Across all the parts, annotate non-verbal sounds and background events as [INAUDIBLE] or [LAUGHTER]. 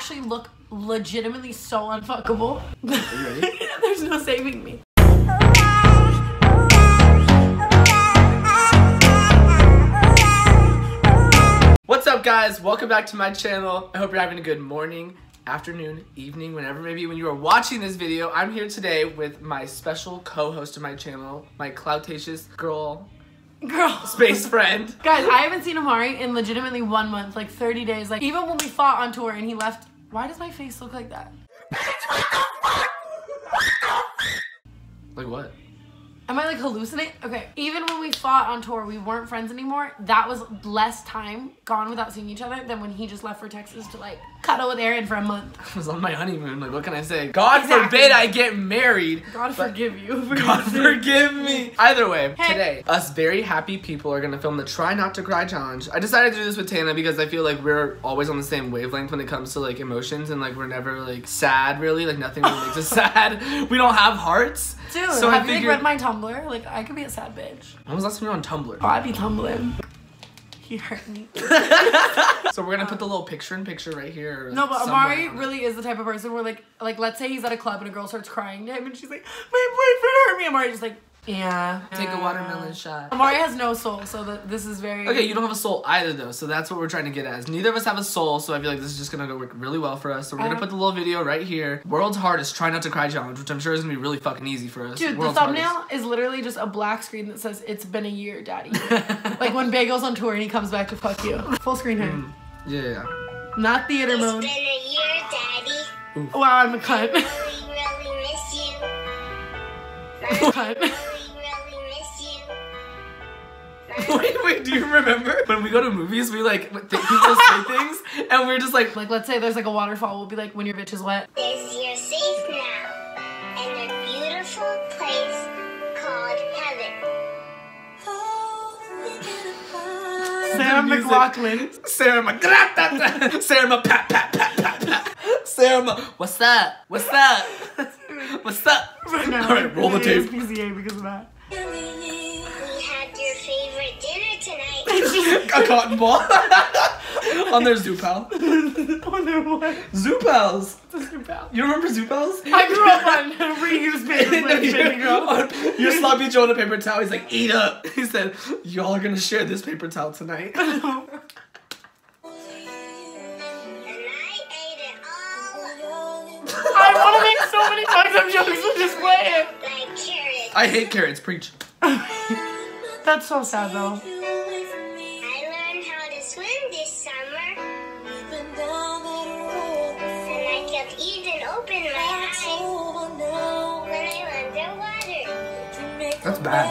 actually look legitimately so unfuckable. Are you ready? [LAUGHS] There's no saving me. What's up, guys? Welcome back to my channel. I hope you're having a good morning, afternoon, evening, whenever maybe when you are watching this video. I'm here today with my special co-host of my channel, my cloutacious girl Girl. space [LAUGHS] friend. Guys, I haven't seen Imari in legitimately one month, like 30 days. Like, even when we fought on tour and he left, why does my face look like that? Like what? Am I like hallucinating? Okay. Even when we fought on tour, we weren't friends anymore. That was less time gone without seeing each other than when he just left for Texas to like cuddle with Aaron for a month. [LAUGHS] I was on my honeymoon. Like, what can I say? God Exactly. forbid I get married. God forgive you. For God forgive me. Either way, Hey. today, us very happy people are gonna film the Try Not to Cry challenge. I decided to do this with Tana because I feel like we're always on the same wavelength when it comes to like emotions and like we're never like sad really. Like nothing really makes us [LAUGHS] sad. We don't have hearts. Dude, So I have you like read my Tumblr? Like, I could be a sad bitch. When was last time you were on Tumblr? Oh, I'd be tumbling. He hurt me. [LAUGHS] So we're gonna put the little picture in picture right here. No, but Imari really is the type of person where like, like let's say he's at a club and a girl starts crying to him and she's like, my boyfriend hurt me. Imari's just like, yeah. take a watermelon shot. Imari has no soul, so that this is very. Okay, you don't have a soul either though, so that's what we're trying to get at. Neither of us have a soul, so I feel like this is just gonna go work really well for us. So we're gonna I- put the little video right here. World's hardest try not to cry challenge, which I'm sure is gonna be really fucking easy for us. Dude, the thumbnail hardest. is literally just a black screen that says "It's been a year, Daddy." [LAUGHS] like when Bagel's on tour and he comes back to fuck you. Full screen here, Mm. Yeah, yeah. not theater It's mode. been a year, Daddy. Wow, I'm a cunt. Really, really miss you. [LAUGHS] cunt. [LAUGHS] [LAUGHS] Wait, wait, do you remember when we go to movies, we like th- people say [LAUGHS] things, and we're just like, Like, let's say there's like a waterfall. We'll be like, "When your bitch is wet." Is you're safe now in a beautiful place called heaven. Sarah. McLachlan. Sarah, ma- [LAUGHS] Sarah, ma- pat, pat, pat, pat, pat. Sarah, ma- what's up? What's up? What's up? All right, roll the tape. PCA because of that. [LAUGHS] A cotton ball [LAUGHS] on their Zoo Pal. Wonder [LAUGHS] what? Zoo Pals. I You remember Zoo Pals? I grew up on reused paper plates, baby girl. Your sloppy Joe on a paper towel. He's like, eat up. He said, y'all are gonna share this paper towel tonight. I ate it all I want to make so many fucked up jokes, so just play like. I hate carrots. Preach. That's so sad though. And even open my eyes when I underwater. That's bad.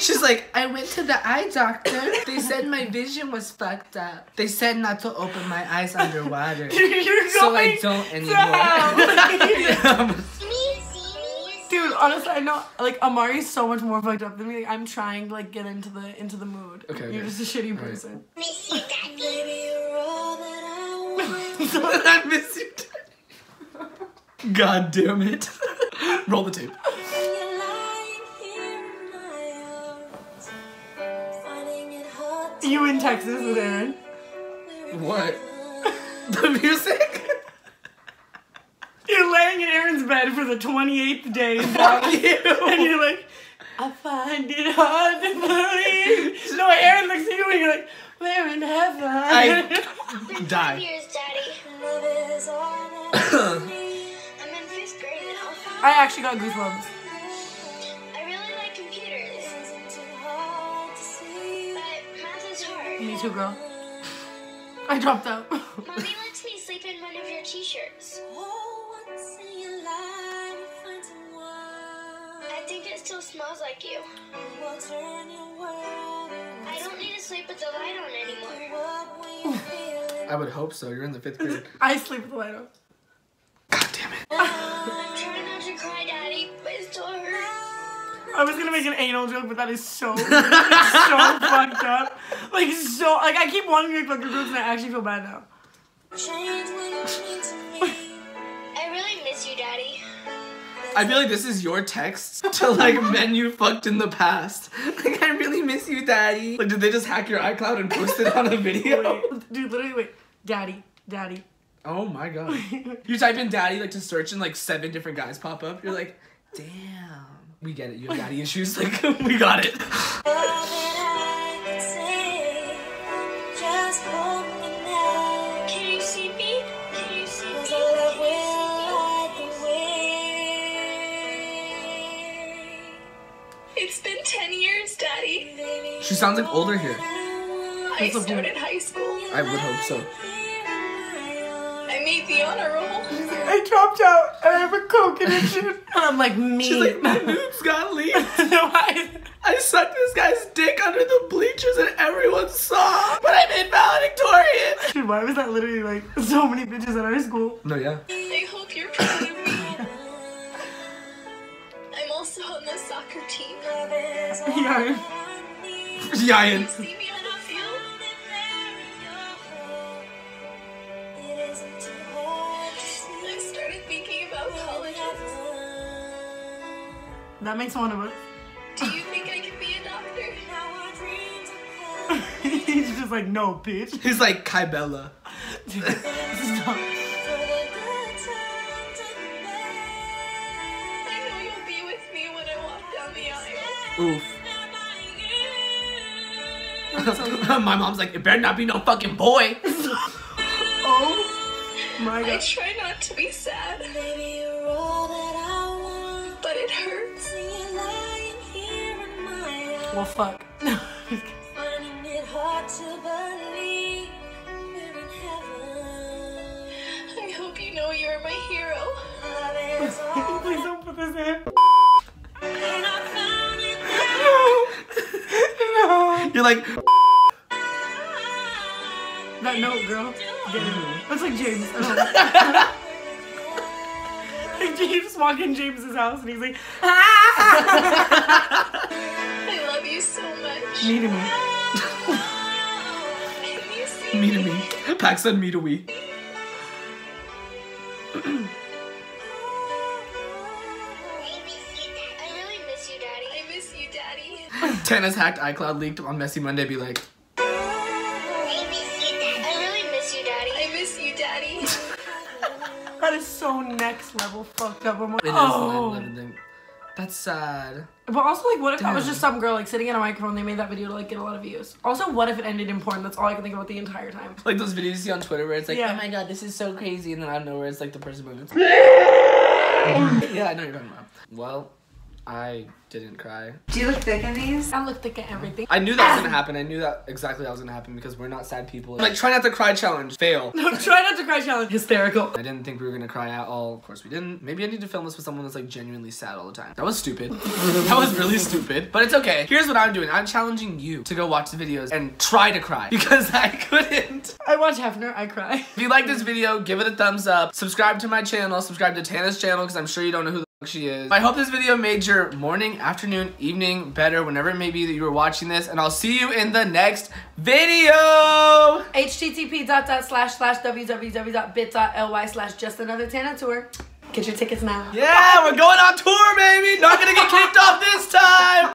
She's like, I went to the eye doctor. They said my vision was fucked up. They said not to open my eyes underwater. [LAUGHS] You're So I don't anymore. [LAUGHS] see me, see me. Dude, honestly, I know like Imari's so much more fucked up than me. Like, I'm trying to like get into the into the mood. Okay, You're okay. just a shitty right. person. Miss you, Daddy. I miss you. God damn it. [LAUGHS] Roll the tape. You in Texas with Aaron? What? [LAUGHS] The music? You're laying in Aaron's bed for the 28th day, Fuck and you. you're like, I find it hard to believe. No, Aaron looks at you and you're like, we're in heaven. I [LAUGHS] Five [COUGHS] I actually got goosebumps. I really like computers, but math is hard. Me too, girl. [LAUGHS] I dropped out. [LAUGHS] Mommy lets me sleep in one of your t-shirts. I think it still smells like you. I don't need to sleep with the light on anymore. [LAUGHS] I would hope so. You're in the fifth [LAUGHS] grade. I sleep with the light on. God damn it. I'm trying not to cry, Daddy, but it still hurts. I was gonna make an anal joke, but that is so, so [LAUGHS] fucked up. Like so, like I keep wanting to make fucking jokes, and I actually feel bad now. I really miss you, Daddy. I feel like this is your text to like [LAUGHS] men you fucked in the past. Like I really miss you, daddy. Like did they just hack your iCloud and post it on a video? Wait, dude, literally, wait. Daddy, daddy. Oh my god. [LAUGHS] You type in daddy like to search and like seven different guys pop up. You're like, damn. We get it. You have daddy issues. [LAUGHS] Like [LAUGHS] we got it. Can you see me? Can you see me? It's been 10 years, Daddy. She sounds like older here. I started high school. I would hope so. I made the honor roll. I dropped out. I have a coke addiction. [LAUGHS] and I'm like, me. She's like, my boobs got leaked. [LAUGHS] no, I. I sucked this guy's dick under the bleachers and everyone saw. But I'm in valedictorian. Dude, why was that literally like so many bitches at our school? No, yeah. I hope you're proud of me. I'm also on the soccer team. [LAUGHS] Yeah. Giant. I started thinking about colleges. That makes one of us. Do you think I can be a doctor? [LAUGHS] He's just like, no, bitch. He's like Kybella. Stop. I know you'll be with me when I walk down the aisle. Oof. [LAUGHS] My mom's like, it better not be no fucking boy. My I god. try not to be sad, but it hurts. Well, fuck. [LAUGHS] I hope you know you're my hero. [LAUGHS] Please don't put this in. [LAUGHS] No. You're like, That note, girl. That's like James. Know. [LAUGHS] like James walking in James's house and he's like, ah! I love you so much. Me to me. See [LAUGHS] me to me. Pax said me to we. I miss you, Daddy. I miss you, Daddy. Tana's hacked iCloud leaked on Messy Monday. Be like, level fucked up. I'm like, it is oh. the 9/11. That's sad. But also, like, what if that was just some girl like sitting in a microphone? They made that video to like get a lot of views. Also, what if it ended in porn? That's all I can think about the entire time. [LAUGHS] Like those videos you see on Twitter where it's like, Yeah. oh my god, this is so crazy, and then out of nowhere it's like the person moving. [LAUGHS] yeah, I know you're talking about. Well, I didn't cry. Do you look thick in these? I look thick at everything. I knew that was gonna ah! happen. I knew that exactly that was gonna happen because we're not sad people. Like, try not to cry challenge. Fail. No, try not to cry challenge. Hysterical. I didn't think we were gonna cry at all. Of course we didn't. Maybe I need to film this with someone that's like genuinely sad all the time. That was stupid. [LAUGHS] that was really stupid. But it's okay. Here's what I'm doing. I'm challenging you to go watch the videos and try to cry [LAUGHS] because I couldn't. I watch Hefner. I cry. If you like this video, give it a thumbs up. Subscribe to my channel. Subscribe to Tana's channel because I'm sure you don't know who the fuck she is. I hope this video made your morning, afternoon, evening better whenever it may be that you were watching this. And I'll see you in the next video. http dot dot slash slash www.bit.ly slash just another Tana tour. Get your tickets now. Yeah, we're going on tour, baby. Not gonna get kicked off this time.